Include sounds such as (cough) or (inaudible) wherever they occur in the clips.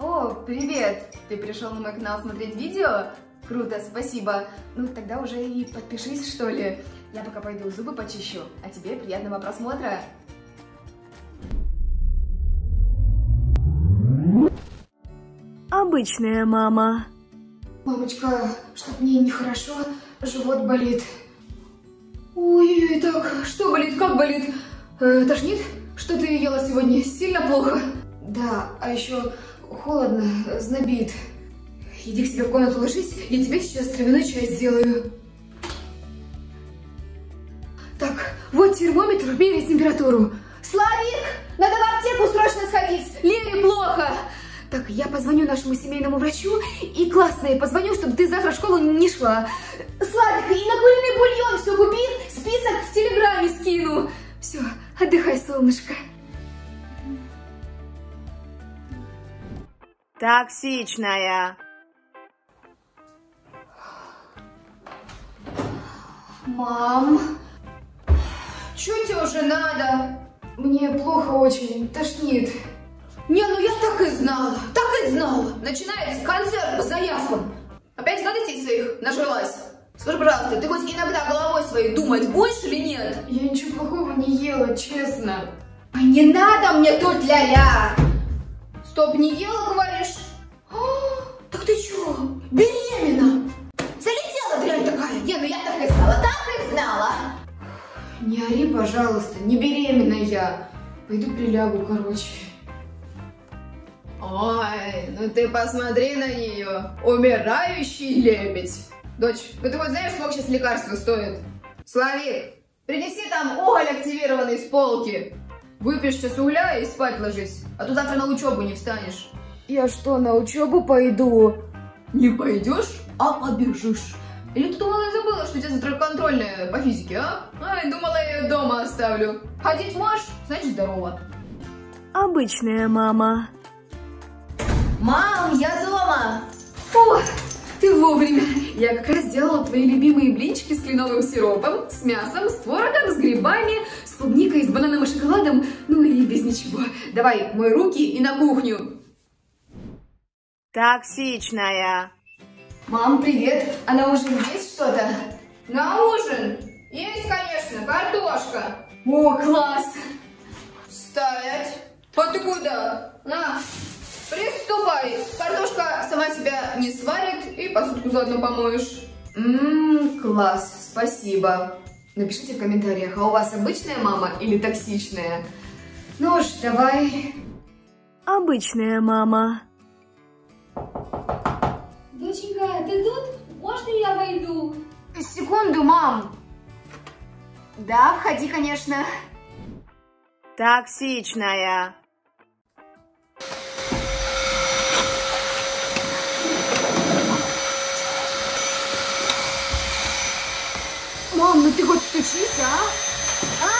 О, привет! Ты пришел на мой канал смотреть видео? Круто, спасибо. Ну, тогда уже и подпишись, что ли. Я пока пойду зубы почищу, а тебе приятного просмотра. Обычная мама. Мамочка, чтоб мне нехорошо, живот болит. Ой, так, что болит, как болит? Э, тошнит? Что ты ела сегодня? Сильно плохо? Да, а еще холодно, знобит. Иди к себе в комнату ложись, я тебе сейчас травяной чай сделаю. Так, вот термометр, меряй температуру. Славик, надо в аптеку срочно сходить, Лере плохо. Так, я позвоню нашему семейному врачу и классное позвоню, чтобы ты завтра в школу не шла. Славик, и на куриный бульон все купи, список в телеграме скину. Все, отдыхай, солнышко. Токсичная. Мам, что тебе уже надо? Мне плохо очень, тошнит. Не, ну я так и знала, так и знала. Начинается концерт по заявкам. Опять гадостей своих нажралась? Скажи, пожалуйста, ты хоть иногда головой своей думать будешь или нет? Я ничего плохого не ела, честно. Ой, не надо мне тут ля-ля. Стоп, не ела, говоришь? А, так ты чё, беременна? Залетела дрянь такая. Не, ну я так и знала, так и знала. Не ори, пожалуйста, не беременна я. Пойду прилягу, короче. Ой, ну ты посмотри на нее. Умирающий лебедь. Дочь, ну ты вот знаешь, сколько сейчас лекарства стоит? Славик, принеси там уголь активированный с полки. Выпьешь сейчас угля и спать ложись, а то завтра на учебу не встанешь. Я что, на учебу пойду? Не пойдешь, а побежишь. Или ты думала, я забыла, что у тебя завтра контрольная по физике, а? Ай, думала, я ее дома оставлю. Ходить можешь, значит здорово. Обычная мама. Мам, я дома! О, ты вовремя! Я как раз делала твои любимые блинчики с кленовым сиропом, с мясом, с творогом, с грибами, с клубникой, с бананом и шоколадом, ну и без ничего. Давай, мой руки и на кухню. Токсичная. Мам, привет! А на ужин есть что-то? На ужин? Есть, конечно, картошка. О, класс! Стоять! А ты куда? На, приступай! Картошка сама себя не сварит и посудку заодно помоешь. Ммм, класс, спасибо. Напишите в комментариях, а у вас обычная мама или токсичная? Ну ж, давай. Обычная мама. Доченька, ты тут? Можно я войду? Секунду, мам. Да, входи, конечно. Токсичная. Ты хоть стучись, а? А?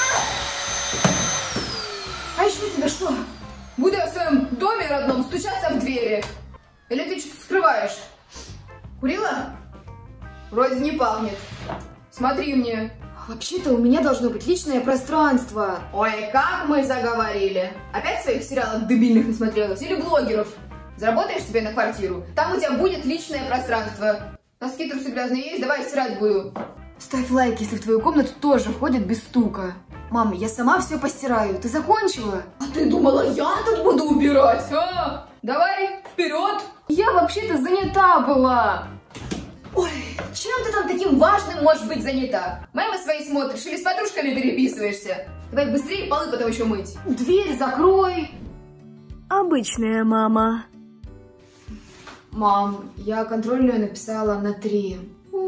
А еще тебя что? Буду я в своем доме родном стучаться в двери? Или ты что-то скрываешь? Курила? Вроде не пахнет. Смотри мне. Вообще-то у меня должно быть личное пространство. Ой, как мы заговорили. Опять своих сериалов дебильных насмотрелась? Или блогеров? Заработаешь себе на квартиру? Там у тебя будет личное пространство. Носки трусы грязные есть? Давай стирать буду. Ставь лайк, если в твою комнату тоже входит без стука. Мам, я сама все постираю. Ты закончила? А ты думала, я тут буду убирать? А? Давай, вперед! Я вообще-то занята была. Ой, чем ты там таким важным можешь быть занята? Мемы свои смотришь или с подружками переписываешься? Давай быстрее полы потом еще мыть. Дверь закрой. Обычная мама. Мам, я контрольную написала на три.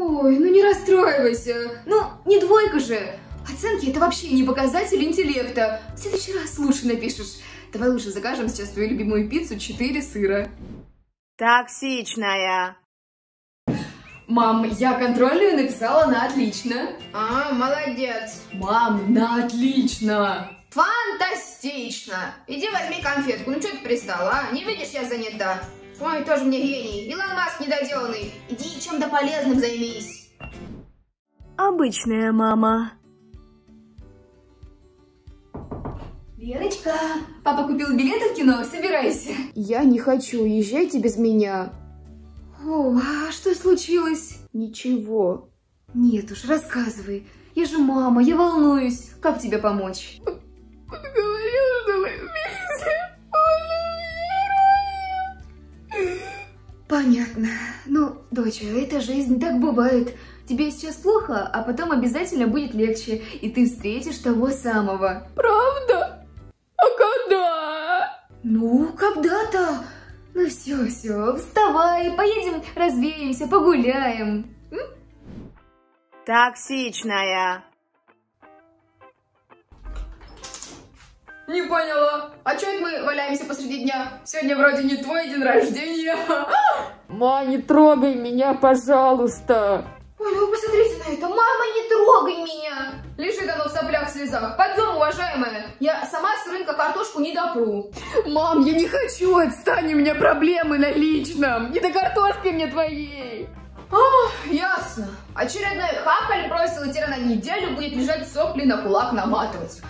Ой, ну не расстраивайся. Ну, не двойка же. Оценки это вообще не показатель интеллекта. В следующий раз лучше напишешь. Давай лучше закажем сейчас твою любимую пиццу 4 сыра. Токсичная. Мам, я контрольную написала на отлично. А, молодец. Мам, на отлично. Фантастично. Иди возьми конфетку. Ну что ты пристала, а? Не видишь, я занята. Ой, тоже мне гений. Илон Маск недоделанный. Иди чем-то полезным займись. Обычная мама. Лерочка, папа купил билеты в кино, собирайся. Я не хочу, езжайте без меня. О, а что случилось? Ничего. Нет уж, рассказывай. Я же мама, я волнуюсь. Как тебе помочь? Ну, доча, это жизнь, так бывает. Тебе сейчас плохо, а потом обязательно будет легче, и ты встретишь того самого. Правда? А когда? Ну, когда-то. Ну все, все, вставай, поедем, развеемся, погуляем. Токсичная. Не поняла. А чё это мы валяемся посреди дня? Сегодня вроде не твой день рождения. (laughs) Ма, не трогай меня, пожалуйста. Ой, ну вы посмотрите на это. Мама, не трогай меня. Лежит оно в соплях, слезах. Подъем, уважаемая. Я сама с рынка картошку не допру. Мам, я не хочу, отстань, у меня проблемы на личном. Не до картошки мне твоей. Ясно. Очередной хахаль бросил, и теперь на неделю будет лежать сопли на кулак наматывать.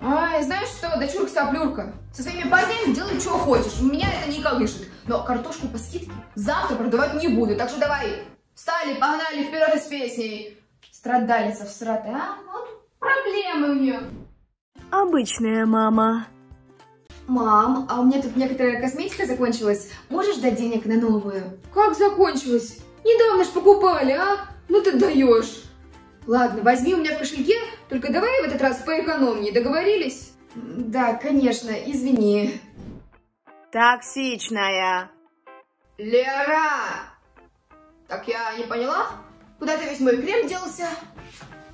Ай, знаешь что, дочурка-соплюрка, со своими парнями делай, что хочешь, меня это не колышет. Но картошку по скидке завтра продавать не буду, так что давай, встали, погнали вперед из песней. Страдалица всратая, а? Вот проблемы у нее. Обычная мама. Мам, а у меня тут некоторая косметика закончилась. Можешь дать денег на новую? Как закончилось? Недавно ж покупали, а? Ну ты даешь. Ладно, возьми у меня в кошельке, только давай в этот раз поэкономнее, договорились? Да, конечно, извини. Токсичная. Лера! Так я не поняла? Куда ты весь мой крем делся?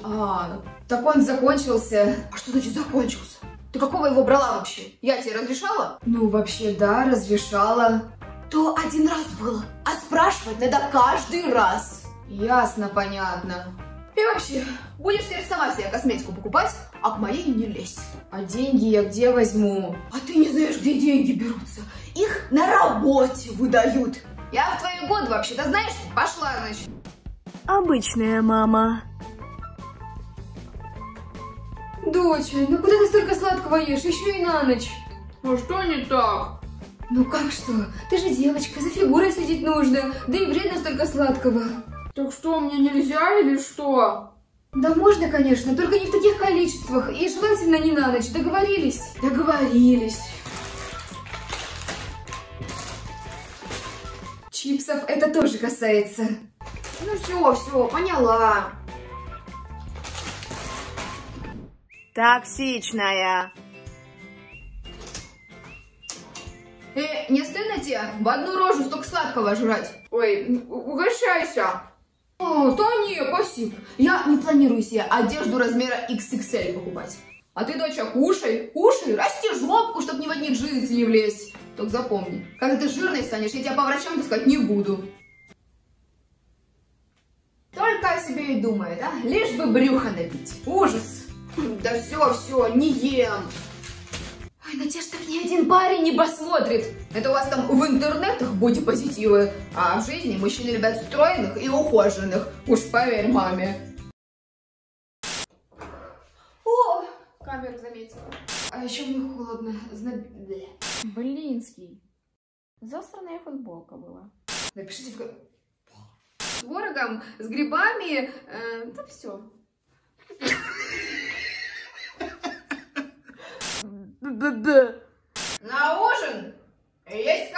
А, так он закончился. А что значит закончился? Ты какого его брала вообще? Я тебе разрешала? Ну, вообще, да, разрешала. То один раз было, а спрашивать надо каждый раз. Ясно, понятно. И вообще, будешь теперь сама себе косметику покупать, а к моей не лезь. А деньги я где возьму? А ты не знаешь, где деньги берутся. Их на работе выдают. Я в твои годы вообще-то, знаешь, пошла, значит. Обычная мама. Доча, ну куда ты столько сладкого ешь, еще и на ночь? А что не так? Ну как что? Ты же девочка, за фигурой следить нужно. Да и вредно столько сладкого. Так что, мне нельзя или что? Да можно, конечно, только не в таких количествах. И желательно не на ночь. Договорились? Договорились. Чипсов это тоже касается. Ну все, все, поняла. Токсичная. Э, не стыдно тебе в одну рожу столько сладкого жрать? Ой, угощайся. О, да не, спасибо. Я не планирую себе одежду размера XXL покупать. А ты, доча, кушай, кушай, расти жопку, чтоб ни в одни джинсы не влезть. Только запомни, когда ты жирной станешь, я тебя по врачам таскать не буду. Только о себе и думает, а? Лишь бы брюхо набить. Ужас. Да все, все, не ем. Ой, Надежда, так ни один парень не посмотрит. Это у вас там в интернетах бодипозитивы, а в жизни мужчины любят стройных и ухоженных. Уж поверь маме. О, камеру заметила. А еще мне холодно. Зна-. Блинский. Засранная футболка была. Напишите в с творогом, с грибами, э, да все. Да-да. На ужин? Есть,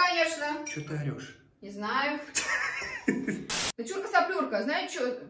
Че ты орешь? Не знаю. (laughs) Дочурка-соплюрка, знаешь что?